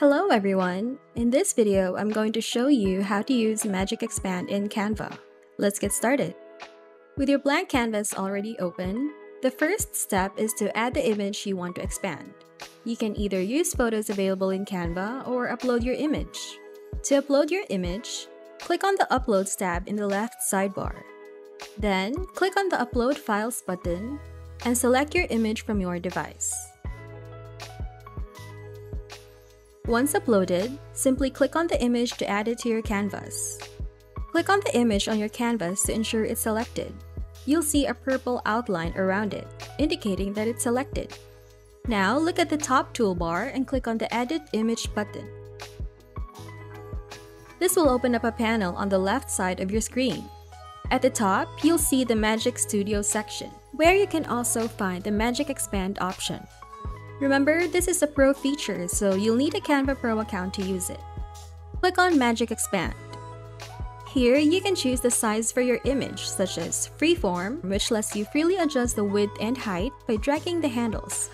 Hello everyone! In this video, I'm going to show you how to use Magic Expand in Canva. Let's get started. With your blank canvas already open, the first step is to add the image you want to expand. You can either use photos available in Canva or upload your image. To upload your image, click on the Uploads tab in the left sidebar. Then, click on the Upload Files button and select your image from your device. Once uploaded, simply click on the image to add it to your canvas. Click on the image on your canvas to ensure it's selected. You'll see a purple outline around it, indicating that it's selected. Now look at the top toolbar and click on the Edit Image button. This will open up a panel on the left side of your screen. At the top, you'll see the Magic Studio section, where you can also find the Magic Expand option. Remember, this is a Pro feature, so you'll need a Canva Pro account to use it. Click on Magic Expand. Here, you can choose the size for your image, such as Freeform, which lets you freely adjust the width and height by dragging the handles.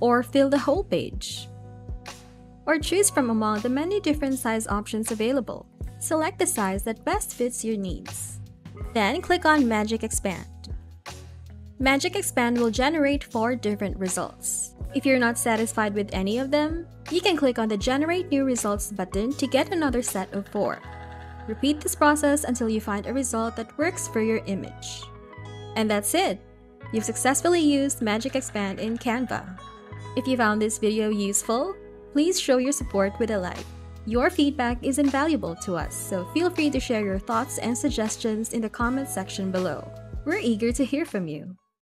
Or fill the whole page. Or choose from among the many different size options available. Select the size that best fits your needs. Then click on Magic Expand. Magic Expand will generate four different results. If you're not satisfied with any of them, you can click on the Generate New Results button to get another set of four. Repeat this process until you find a result that works for your image. And that's it! You've successfully used Magic Expand in Canva. If you found this video useful, please show your support with a like. Your feedback is invaluable to us, so feel free to share your thoughts and suggestions in the comment section below. We're eager to hear from you.